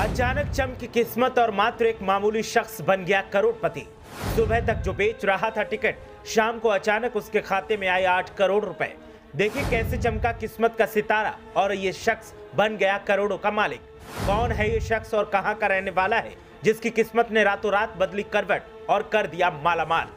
अचानक चमकी किस्मत और मात्र एक मामूली शख्स बन गया करोड़पति। सुबह तक जो बेच रहा था टिकट, शाम को अचानक उसके खाते में आए आठ करोड़ रुपए। देखिए कैसे चमका किस्मत का सितारा और ये शख्स बन गया करोड़ों का मालिक। कौन है ये शख्स और कहाँ का रहने वाला है, जिसकी किस्मत ने रातों रात बदली करवट और कर दिया मालामाल?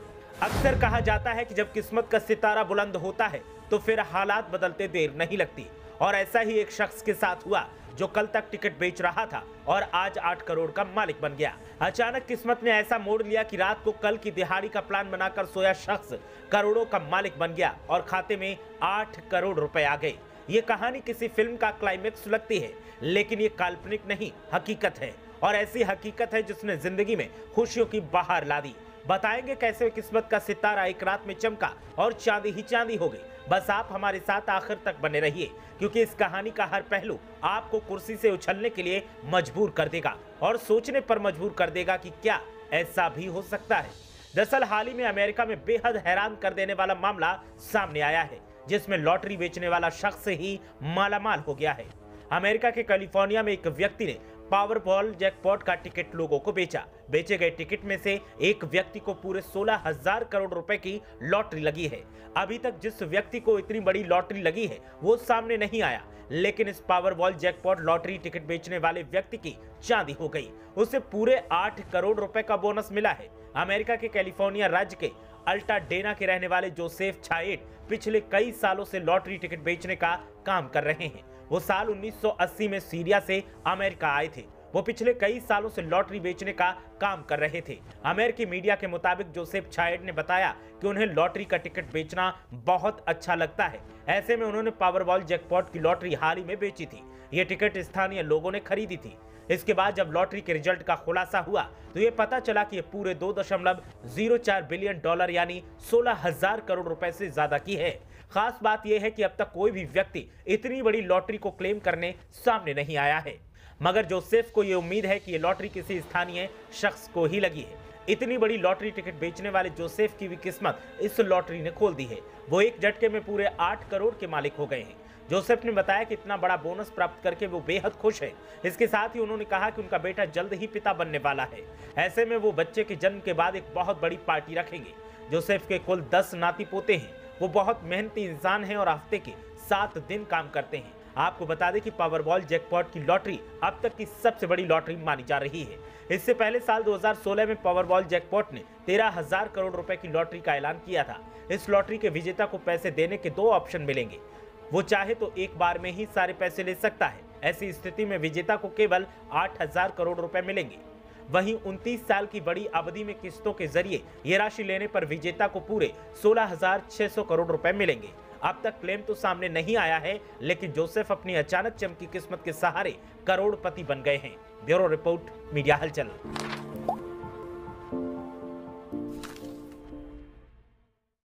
अक्सर कहा जाता है कि जब किस्मत का सितारा बुलंद होता है तो फिर हालात बदलते देर नहीं लगती। और ऐसा ही एक शख्स के साथ हुआ, जो कल तक टिकट बेच रहा था और आज आठ करोड़ का मालिक बन गया। अचानक किस्मत ने ऐसा मोड़ लिया कि रात को कल की दिहाड़ी का प्लान बनाकर सोया शख्स करोड़ों का मालिक बन गया और खाते में आठ करोड़ रुपए आ गए। ये कहानी किसी फ़िल्म का क्लाइमेक्स लगती है, लेकिन ये काल्पनिक नहीं, हकीकत है। और ऐसी हकीकत है जिसने ज़िंदगी में खुशियों की बाहर ला दी। बताएँगे कैसे किस्मत का सितारा एक रात में चमका और चांदी ही चांदी हो गई। बस आप हमारे साथ आखिर तक बने रहिए, क्योंकि इस कहानी का हर पहलू आपको कुर्सी से उछलने के लिए मजबूर कर देगा और सोचने पर मजबूर कर देगा कि क्या ऐसा भी हो सकता है। दरअसल हाल ही में अमेरिका में बेहद हैरान कर देने वाला मामला सामने आया है, जिसमें लॉटरी बेचने वाला शख्स ही मालामाल हो गया है। अमेरिका के कैलिफ़ोर्निया में एक व्यक्ति ने पावरबॉल जैकपॉट का टिकट लोगों को बेचा। बेचे गए टिकट में से एक व्यक्ति को पूरे सोलह हज़ार करोड़ रुपए की लॉटरी लगी है। अभी तक जिस व्यक्ति को इतनी बड़ी लॉटरी लगी है, वो सामने नहीं आया। लेकिन इस पावरबॉल जैकपॉट लॉटरी टिकट बेचने वाले व्यक्ति की चांदी हो गई। उसे पूरे आठ करोड़ रुपए का बोनस मिला है। अमेरिका के कैलिफ़ोर्निया राज्य के अल्टाडेना के रहने वाले जोसेफ छाएट पिछले कई सालों से लॉटरी टिकट बेचने का काम कर रहे हैं। वो साल 1980 में सीरिया से अमेरिका आए थे। वो पिछले कई सालों से लॉटरी बेचने का काम कर रहे थे। अमेरिकी मीडिया के मुताबिक जोसेफ छायड ने बताया कि उन्हें लॉटरी का टिकट बेचना बहुत अच्छा लगता है। ऐसे में उन्होंने पावरबॉल जैकपॉट की लॉटरी हाल ही में बेची थी। ये टिकट स्थानीय लोगों ने खरीदी थी। इसके बाद जब लॉटरी के रिज़ल्ट का खुलासा हुआ तो ये पता चला कि ये पूरे दो दशमलव ज़ीरो चार बिलियन डॉलर यानी सोलह हज़ार करोड़ रुपए से ज़्यादा की है। खास बात यह है कि अब तक कोई भी व्यक्ति इतनी बड़ी लॉटरी को क्लेम करने सामने नहीं आया है। मगर जोसेफ को यह उम्मीद है कि ये लॉटरी किसी स्थानीय शख्स को ही लगी है। इतनी बड़ी लॉटरी टिकट बेचने वाले जोसेफ की भी किस्मत इस लॉटरी ने खोल दी है। वो एक झटके में पूरे आठ करोड़ के मालिक हो गए हैं। जोसेफ ने बताया कि इतना बड़ा बोनस प्राप्त करके वो बेहद खुश है। इसके साथ ही उन्होंने कहा कि उनका बेटा जल्द ही पिता बनने वाला है। ऐसे में वो बच्चे के जन्म के बाद एक बहुत बड़ी पार्टी रखेंगे। जोसेफ के कुल दस नाती पोते हैं। वो बहुत मेहनती इंसान हैं और हफ़्ते के सात दिन काम करते हैं। आपको बता दें कि पावरबॉल जैकपॉट की लॉटरी अब तक की सबसे बड़ी लॉटरी मानी जा रही है। इससे पहले साल 2016 में पावरबॉल जैकपॉट ने तेरह हज़ार करोड़ रुपए की लॉटरी का ऐलान किया था। इस लॉटरी के विजेता को पैसे देने के दो ऑप्शन मिलेंगे। वो चाहे तो एक बार में ही सारे पैसे ले सकता है। ऐसी स्थिति में विजेता को केवल आठ हज़ार करोड़ रुपए मिलेंगे। वहीं 29 साल की बड़ी अवधि में किस्तों के ज़रिए ये राशि लेने पर विजेता को पूरे 16,600 करोड़ रुपए मिलेंगे। अब तक क्लेम तो सामने नहीं आया है लेकिन जोसेफ अपनी अचानक चमकी किस्मत के सहारे करोड़पति बन गए हैं। ब्यूरो रिपोर्ट मीडिया हलचल।